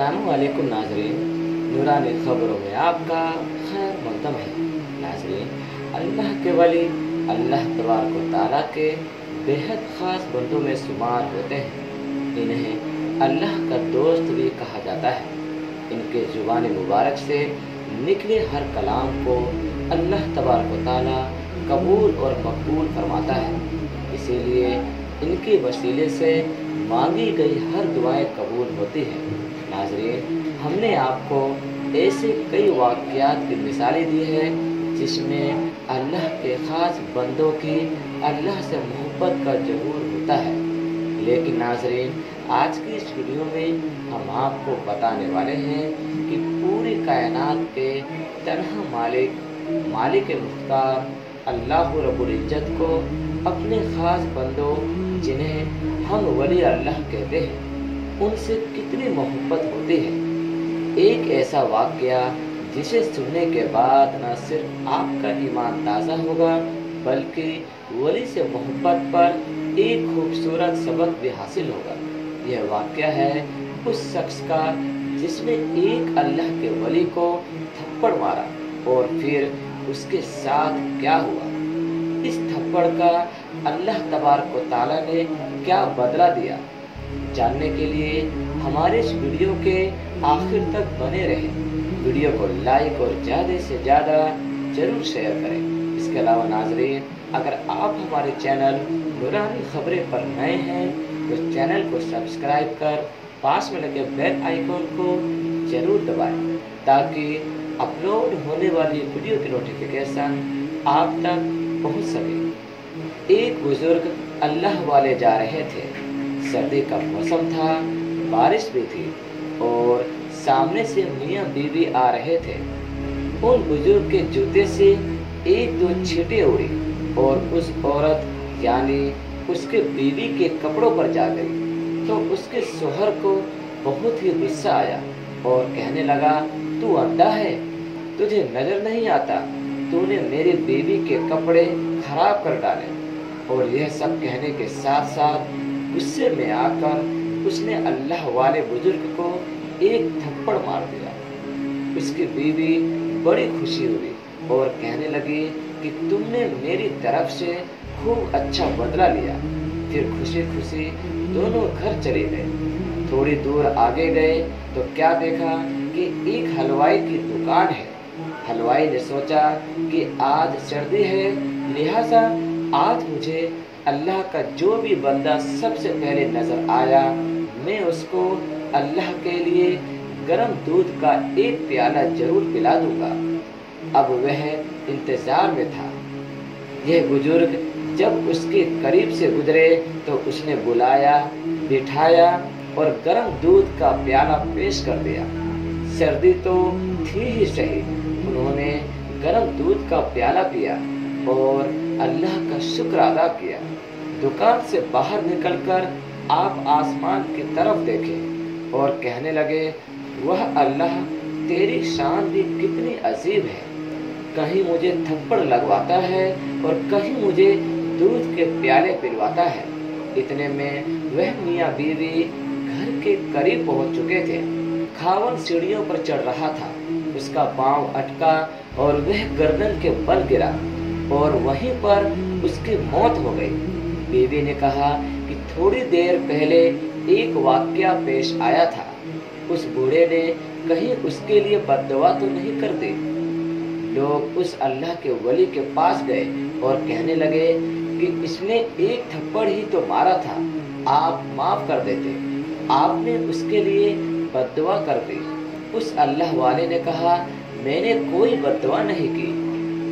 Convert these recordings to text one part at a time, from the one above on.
असलकुम नाजरीन नूरानी खबरों में आपका खैर मकदम है नाजरीन अल्लाह के वली अल्लाह तबारक ताला के बेहद ख़ास बंदों में शुमार होते हैं इन्हें अल्लाह का दोस्त भी कहा जाता है इनके ज़ुबान मुबारक से निकले हर कलाम को अल्लाह तबारक ताला कबूल और मकबूल फरमाता है इसीलिए इनके वसीले से मांगी गई हर दुआएँ कबूल होती हैं नाजरीन, हमने आपको ऐसे कई वाक़ात की मिसालें दी है, जिसमें अल्लाह के ख़ास बंदों की अल्लाह से मोहब्बत का ज़रूर होता है। लेकिन नाजरीन, आज की इस वीडियो में हम आपको बताने वाले हैं कि पूरी कायनात के तरह मालिक मालिक मुख्तार, अल्लाह रब्बुल इज़्ज़त को अपने ख़ास बंदों, जिन्हें हम वली अल्लाह कहते हैं उनसे कितनी मोहब्बत होती है? एक ऐसा वाक्य जिसे सुनने के बाद न सिर्फ़ आपका ईमान ताज़ा होगा, बल्कि वली से मोहब्बत पर एक खूबसूरत सबक भी हासिल होगा। यह वाक्य है उस शख्स का जिसने एक अल्लाह के वली को थप्पड़ मारा और फिर उसके साथ क्या हुआ? इस थप्पड़ का अल्लाह तबारक ताला ने क्या बदला दिया? जानने के लिए हमारे इस वीडियो के आखिर तक बने रहें। वीडियो को लाइक और ज़्यादा से ज़्यादा ज़रूर शेयर करें। इसके अलावा नाजरीन, अगर आप हमारे चैनल नूरानी खबरें पर नए हैं तो चैनल को सब्सक्राइब कर पास में लगे बेल आइकॉन को ज़रूर दबाएँ, ताकि अपलोड होने वाली वीडियो की नोटिफिकेशन आप तक पहुँच सके। एक बुज़ुर्ग अल्लाह वाले जा रहे थे। सर्दी का मौसम था, बारिश भी थी और सामने से मियाँ बीवी आ रहे थे। उन बुज़ुर्ग के जूते से एक दो छीटे उड़ी और उस औरत, यानी उसके बीवी के कपड़ों पर जा गई। तो उसके सोहर को बहुत ही गुस्सा आया और कहने लगा, तू अंधा है, तुझे नज़र नहीं आता। तूने मेरी बीवी के कपड़े खराब कर डाले। और यह सब कहने के साथ साथ गुस्से में आकर उसने अल्लाह वाले बुज़ुर्ग को एक थप्पड़ मार दिया। उसकी बीवी बड़ी खुशी हुई और कहने लगी कि तुमने मेरी तरफ़ से खूब अच्छा बदला लिया। फिर खुशी खुशी दोनों घर चले गए। थोड़ी दूर आगे गए तो क्या देखा कि एक हलवाई की दुकान है। हलवाई ने सोचा कि आज सर्दी है, लिहाजा आज मुझे अल्लाह का जो भी बंदा सबसे पहले नज़र आया, मैं उसको अल्लाह के लिए गर्म दूध का एक प्याला ज़रूर पिला दूँगा। अब वह इंतज़ार में था। यह बुज़ुर्ग जब उसके करीब से गुजरे तो उसने बुलाया, बिठाया और गर्म दूध का प्याला पेश कर दिया। सर्दी तो थी ही सही, उन्होंने गर्म दूध का प्याला पिया और अल्लाह का शुक्र अदा किया। दुकान से बाहर निकलकर आप आसमान की तरफ़ देखे और कहने लगे, वह अल्लाह, तेरी शान भी कितनी अजीब है। कहीं मुझे थप्पड़ लगवाता है और कहीं मुझे दूध के प्याले पिलवाता है। इतने में वह मियाँ बीवी घर के करीब पहुँच चुके थे। खावन सीढ़ियों पर चढ़ रहा था। उसका पाँव अटका और वह गर्दन के बल गिरा। और वहीं पर उसकी मौत हो गई। बीवी ने कहा कि थोड़ी देर पहले एक वाक्य पेश आया था। उस बूढ़े ने कहीं उसके लिए बदवा तो नहीं कर दी। लोग उस अल्लाह के वली के पास गए और कहने लगे कि इसने एक थप्पड़ ही तो मारा था, आप माफ़ कर देते। आपने उसके लिए बदवा कर दी। उस अल्लाह वाले ने कहा, मैंने कोई बदवा नहीं की।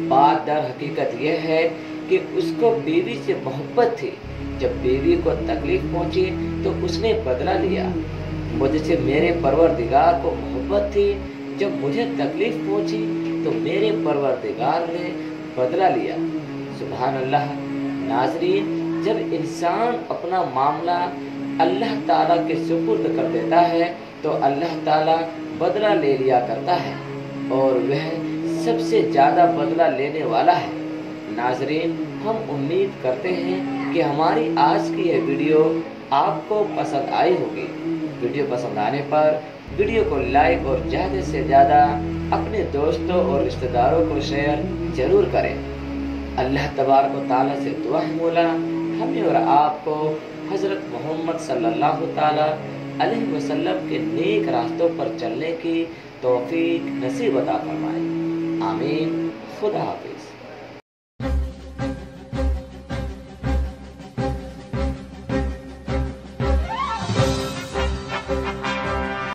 बात दर हकीकत यह है कि उसको बीवी से मोहब्बत थी। जब बीवी को तकलीफ़ पहुँची तो उसने बदला लिया। मुझसे मेरे परवरदिगार को मोहब्बत थी। जब मुझे तकलीफ़ पहुँची तो मेरे परवरदिगार ने बदला लिया। सुबह अल्लाह नाजरीन, जब इंसान अपना मामला अल्लाह ताला के सुपुर्द कर देता है तो अल्लाह ताला बदला ले लिया करता है। और वह सबसे ज़्यादा बदला लेने वाला है। नाजरीन, हम उम्मीद करते हैं कि हमारी आज की यह वीडियो आपको पसंद आई होगी। वीडियो पसंद आने पर वीडियो को लाइक और ज़्यादा से ज़्यादा अपने दोस्तों और रिश्तेदारों को शेयर ज़रूर करें। अल्लाह तबारक ताला से दुआ मौला, हमें और आपको हज़रत मोहम्मद सल्लल्लाहु अलैहि वसल्लम के नेक रास्तों पर चलने की तौफीक नसीब अता फरमाए। Amén. Jurado.